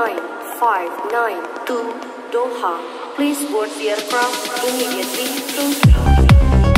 Nine five nine two Doha. Please board the aircraft immediately. Thank.